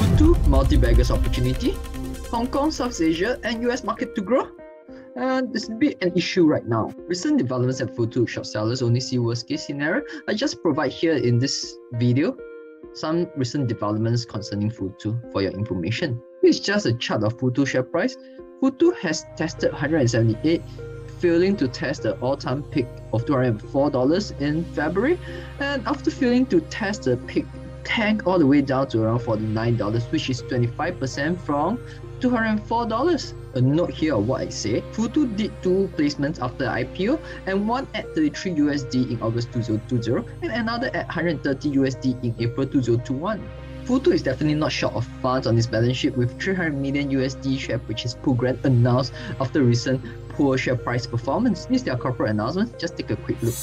Futu multi-baggers opportunity, Hong Kong, South Asia, and US market to grow? And this is a bit an issue right now. Recent developments at Futu short sellers only see worst case scenario. I just provide here in this video some recent developments concerning Futu for your information. Is just a chart of Futu share price. Futu has tested 178 failing to test the all-time peak of $204 in February and after failing to test the peak tank all the way down to around $49 which is 25% from $204. A note here of what I say. Futu did two placements after IPO and one at 33 USD in August 2020 and another at 130 USD in April 2021. Futu is definitely not short of funds on its balance sheet with 300 million USD share purchase program announced after recent poor share price performance. This is their corporate announcement. Just take a quick look.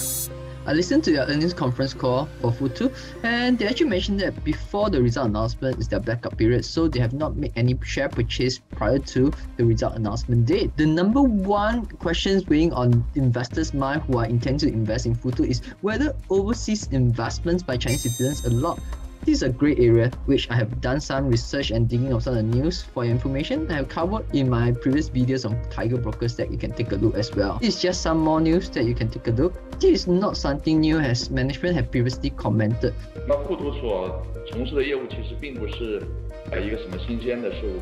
I listened to their earnings conference call for Futu, and they actually mentioned that before the result announcement is their backup period, so they have not made any share purchase prior to the result announcement date. The number one question weighing on investors' mind who are intending to invest in Futu is whether overseas investments by Chinese citizens allowed this is a great area which I have done some research and digging of some of the news for your information. I have covered in my previous videos on Tiger Brokers that you can take a look as well. This is just some more news that you can take a look. This is not something new as management have previously commented. 那富途所从事的业务其实并不是呃一个什么新鲜的事物，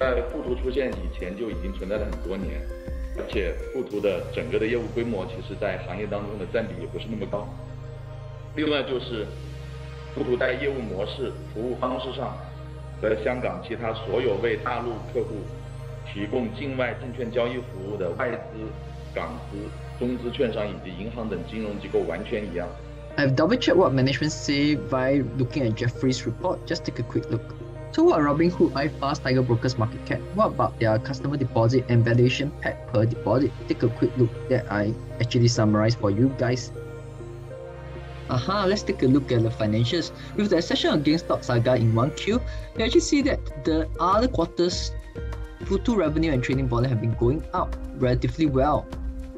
在富途出现以前就已经存在了很多年，而且富途的整个的业务规模其实在行业当中的占比也不是那么高。另外就是 I've double checked what management say by looking at Jefferies report. Just take a quick look. So what are Robinhood, iFast, Tiger Brokers market cap? What about their customer deposit and valuation pack per deposit? Take a quick look that I actually summarized for you guys. Aha, let's take a look at the financials. With the exception of GameStop Saga in 1Q, you actually see that the other quarters, Futu revenue and trading volume have been going up relatively well.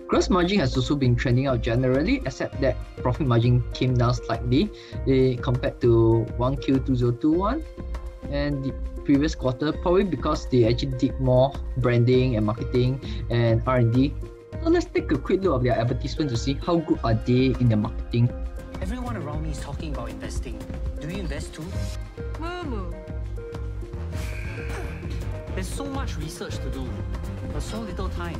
Gross margin has also been trending out generally, except that profit margin came down slightly uh, compared to 1Q 2021 and the previous quarter, probably because they actually did more branding and marketing and R&D. So let's take a quick look of their advertisement to see how good are they in their marketing Everyone around me is talking about investing. Do you invest too? Moo There's so much research to do, but so little time.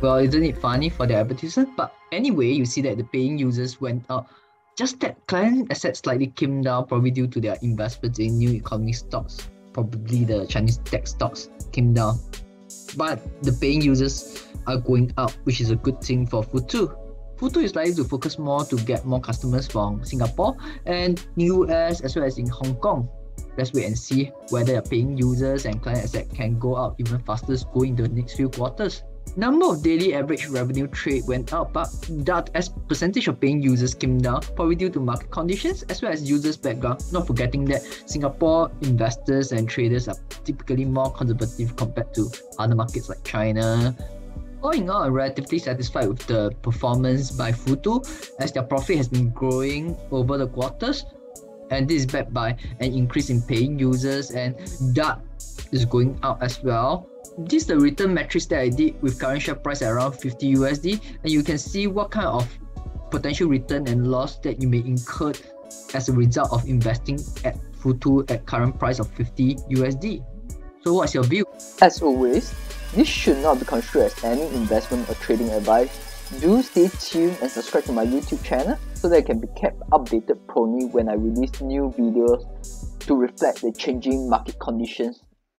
Well, isn't it funny for the advertisement? But anyway, you see that the paying users went up. Just that client assets slightly came down, probably due to their investments in new economy stocks. Probably the Chinese tech stocks came down. But the paying users are going up, which is a good thing for Futu. Futu is likely to focus more to get more customers from Singapore and US as well as in Hong Kong. Let's wait and see whether the paying users and client asset can go up even faster going into the next few quarters. Number of daily average revenue trade went up, but that as percentage of paying users came down, probably due to market conditions as well as users' background. Not forgetting that Singapore investors and traders are typically more conservative compared to other markets like China, all in all, I'm relatively satisfied with the performance by Futu as their profit has been growing over the quarters and this is backed by an increase in paying users and that is going up as well. This is the return metrics that I did with current share price at around 50 USD and you can see what kind of potential return and loss that you may incur as a result of investing at Futu at current price of 50 USD. So what's your view? As always, this should not be construed as any investment or trading advice. Do stay tuned and subscribe to my YouTube channel so that I can be kept updated promptly when I release new videos to reflect the changing market conditions